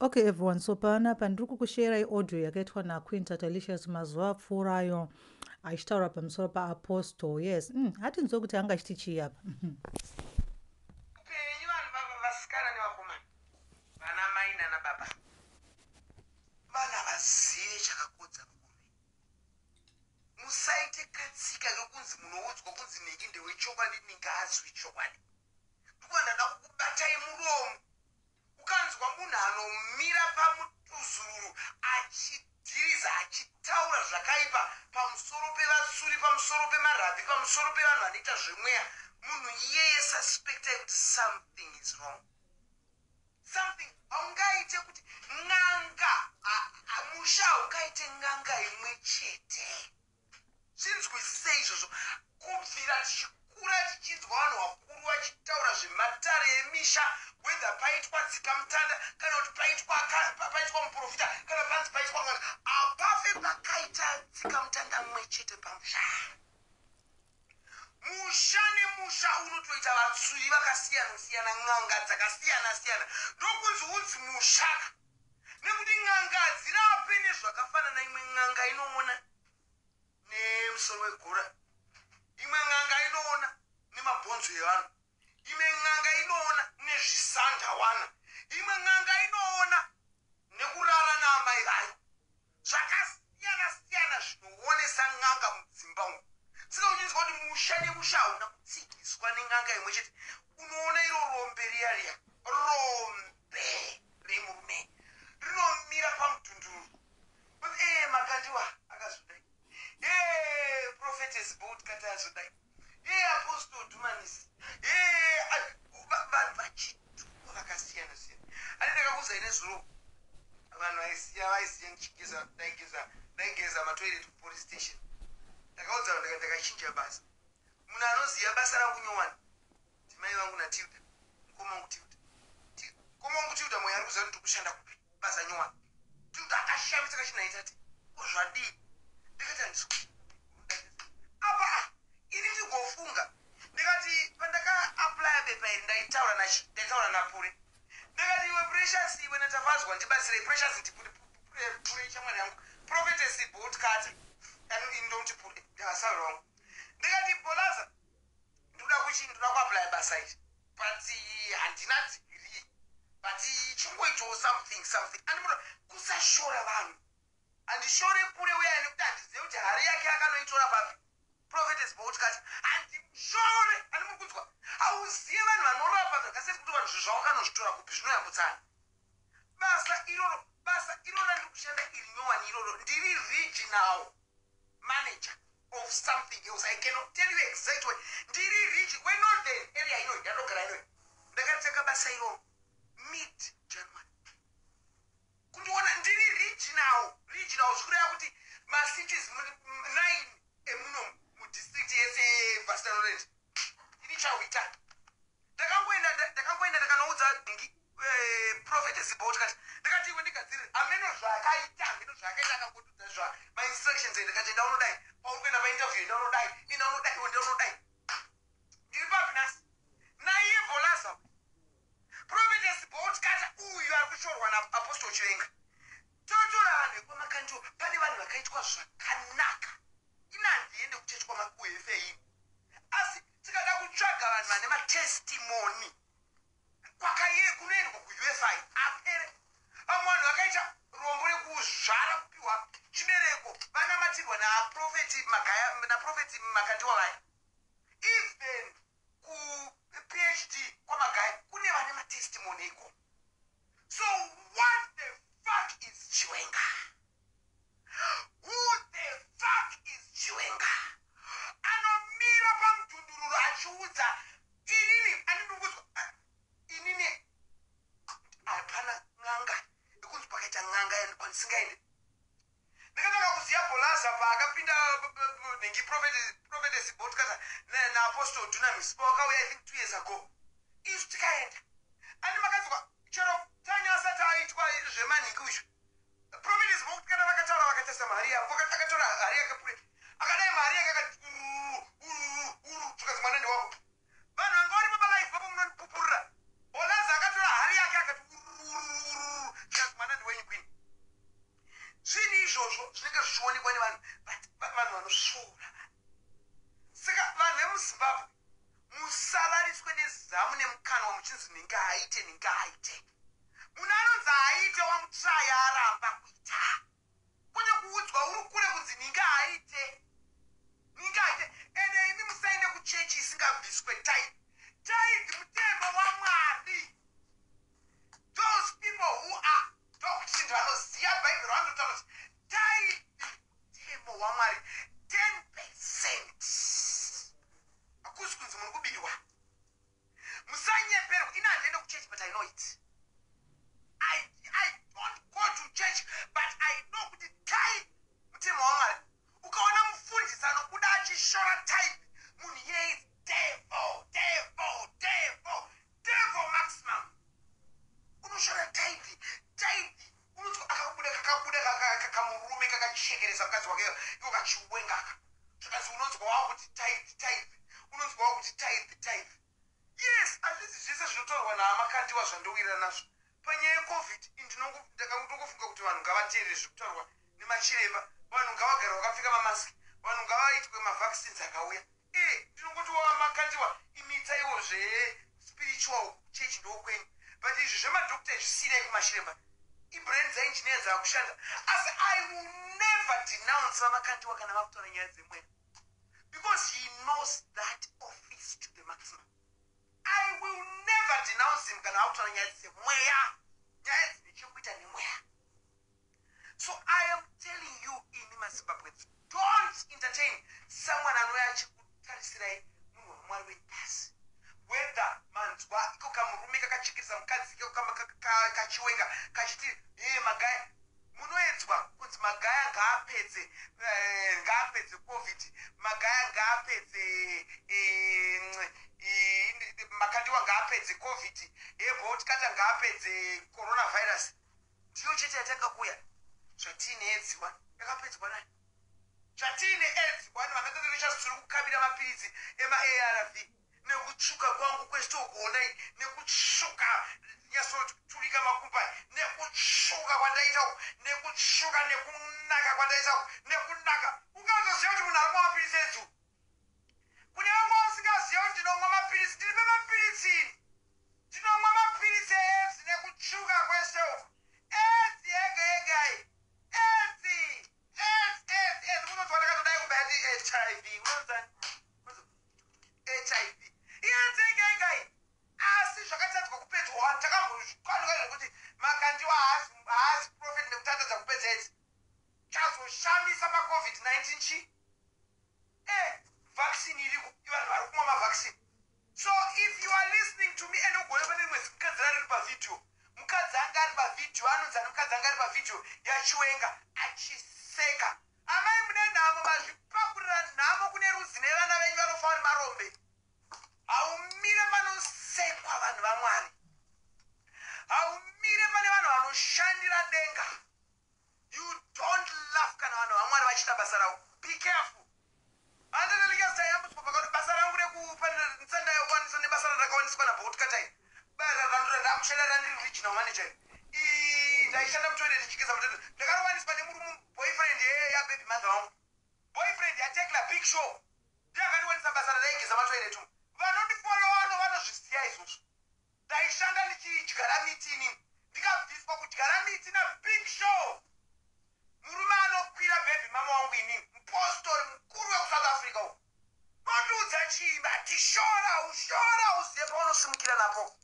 okay everyone. So panapa ndiri kukushera iaudio yakaitwa naqueen tatalicious mazuva apfuurayo achitaura pamusoro paapostle yes. Mm, hatinzwe kuti anga achiti chii apa? Upenyu vanhu vava vasikana nevakomana vana mai nana baba. Vana vazive chakakodza murume musaite katsika kekunzi munoudzwa kunzi nhingi ndewechokwadi ninge azwi chokwadi anomira pamutuzururu achidhiriza achitaura zvakaipa pamusoro pevatsuri pamusoro pemarabhi pamusoro pevanhu vanoita zvemweya. Munhu iyeye suspectai kuti something is wrong. Something haungaite kuti n'anga musha haungaite n'anga imwe chete. Zvinzwisise izvozvo kubvira tichikura tichinzwa vanhu vakuru vachitaura zvematare emisha whether paitwa tsikamutanda hadzirape nezvakafanana imwe n'anga inoona nemusoro wegora imwe n'anga inoona nemabhonzo evanhu imwe n'anga inoona nezvisandawana imwe n'anga inoona nekurara naamai vayo. Zvakasiyana siyana zvinoonesa n'anga mudzimba umu. Saka uchinzwa kuti musha nemusha hauna kutsikiswa nen'anga imwe chete. Unoona iro rombe riya riya rombe remurume rinomira pamudhunduru kuti makandiwa akazodai e profetes bold kati azodai. E apostol dumanis. E vanhu vachituka vakasiyana siyana. Ani ndakakuzai nezuro vanhu vaisiya vaisiya ndichigeza daigeza daigeza matoilet kupolice station. Ndakaudza vanhu ndakachinja basa munhu anoziva basa rangu nyowani ndimai vangu natilda mukoma wangu tilda Ti- mukoma wangu tilda mweya ari kuziva kuti ndikushanda kupi basa nyowani. Tilda akashamisa kachinaitati kozvadii ndikati handizwi apa ini ndigofunga. Ndikati pandakaaplya bepa iri ndaitaura ndaitaura napure ndikati iwe precious iwe natafadzwa ndibatsirei precious ndipure pure shamwari yangu. Prophetesi bolt kati ini ndomuti pure ndakasaura wangu ndikati bolaza ndikuda kuchi ndikuda kuaplya basa iri but handina dzigiri but chingoitawo something something. Andimoda kusashora vanhu handishore pure uya nekuti handizive kuti hari yake akanoitora papi. Prophetes boutkati handishore handimuri kunzwa hauzive vanhu vanorapa zvakasiyana kuti vanhu zvi zvawakanozvitora kupi? Zvinoyambutsana. Basa iroro basa iroro ndiri kushanda iri nyowani iroro ndiri regional manager of something else. I cannot tell you exact way. Ndiri region wenorthern area inoi yandogara inoi ndakatanga basa iroro. Mid ndaunodai pauri kuenda painterview ndaunodai indaunodai iwe ndaunodai ndiri papi nasi naiye bolaza prophetesi bot kati uyu ari kushorwa naapostol chivenga totora vanhu vekwamakandiwo pane vanhu vakaitwa zvakanaka ina handiende kuchechi kwamakuefe ini asi tikada kutsvaga vanhu vane matestimoni naprofeti makandiwa vaya even kuphd kwamagaya kune vane matestimoni iko so what the fuck is chiwenga who the fuck is chiwenga anomira pamudhundururo achiudza inini andindukudzwa inini hapana n'anga ekunzi pakaita n'anga kwandisingaende ndakatanga kuziva bolaza paakapinda nhengi prophetesi botkata naapostol dunamis. Pawakauya i think two years ago. Isu tikaenda andi makadzwa chero tanya asati aitwa zvemanhingi izvo prophetesi botkata vakataura vakatarisa mari yavo akatora hari yake try panyaya yecovid ndakangofunga kuti vanhu ngavateerere zviri kutaurwa nemachiremba. Vanhu ngavagara vakapfeka mamaski. Vanhu ngavaitwe mavhaccines akauya. E ndinongoti wamakandiwa imiitsaiwo zvespiritual church ndokwenyu. But izvi zvemadhokta zvisiyinai kumachiremba. Ibrain dzaengineer dzaakushanda asi i will never denounce vamakandiwa kana vakutaura nyaya dzemweya because he knows that office to the maximum i will never denounce him. Kana vakutaura nyaya dzemweya nyaya dzine chekuita nemweya so i am telling you ini mazimbabwens don't entertain someone anouya achikutarisirai munhu wamwari wepasi whether manzwa iko kamurume kakachikirisa mukadzi iko kama- ka- ka- kachiwenga kachiti e magaya munoedzwa kuti magaya ngaapedze eh, ngaapedze covid magaya ngaapedze eh, eh, makandiwa ngaapedze covid ebhotikata ngaapedze coronavirus. Ndiyo chete yatanga kuya zvatiine edziwa yakapedzwa nai zvatiine aids wani vangatatoresha zviri kukabira mapiritsi emaarv nekutsvuka kwangu kwezvitogonai nekutsvuka nyasoturika makumbai nekutsvuka kwandaita uku nekutsvuka nekunaka kwandaita uku nekunaka. Ungazoziva kuti munhu ari kumwa mapirisi edzu kune vamwe vasingaziva kuti ndinomwa mapirisi ndiri pemapiritsini ndinomwa mapirisi edzi nekutsvuka kwese uku edzi yega yegai edzi edzi edzi edzi kunonzwa ndakatodai kubati hiv unonzani hiv iedzi yega yegai asi vanhu takambozvikwanika zvekuti makandiwa haasi profeti nekuti atadza kupedza edzi chazoshamisa macovid-19 chi? e wangu boyfriend yatekla big show. Ndiakandiwanisa basa randaigeza matoilet umu vanondifolowa vanozviziva izvozvo. Ndaishanda ndichidyara miti inini. Ndikabviswa kudyara miti nabig show. Murume anokwira bhebhi mama wangu inini mupostori mukuru wekusouth africa uku nondiudza chiimba tishora ushora uzive paunosimukira napo.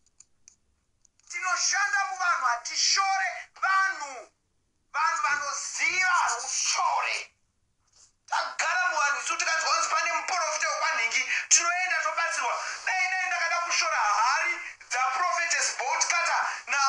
Tinoshanda muvanhu hatishore vanhu. Vanhu vanoziva ushore tagara muvanhu isu tikanzwa kunzi pane muprofita wekwanhingi tinoenda tobatsirwa. Dai dai ndakada kushora hari dzaprofetes botkata naapostol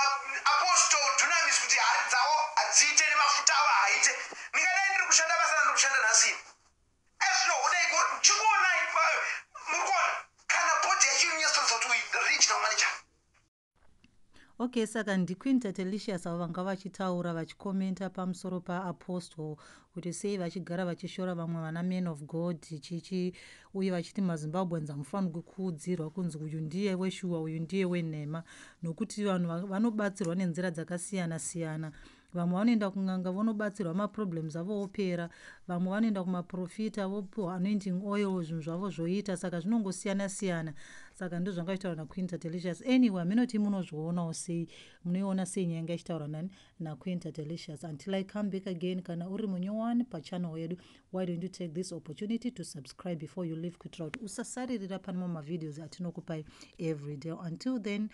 okay saka ndiqueen tatelicious avo vanga vachitaura vachikomenta pamusoro paapostle kuti sei vachigara vachishora vamwe vana men of god chichi uye vachiti mazimbabwens hamufanirwi kuudzirwa kunzi uyu ndiye weshuwa uyu ndiye wenhema. Nokuti vanhu va- vanobatsirwa nenzira dzakasiyana siyana vamwe vanoenda kun'anga vonobatsirwa maproblems avo opera. Vamwe vanoenda kumaprofita vopiwa anointing oil zvinhu zvavo zvoita. Saka zvinongosiyana siyana saka ndo zvanga ichitaura naqueen tatelicious anyway haminoti munozvionawo sei. Munoiona sei nyaya yanga ichitaura nani naqueen tatelicious until i come back again kana uri munyowani pachannel yedu why don't you take this opportunity to subscribe before you leave kuitira kuti usasaririra pane mamavhidhios atinokupai every day. Until then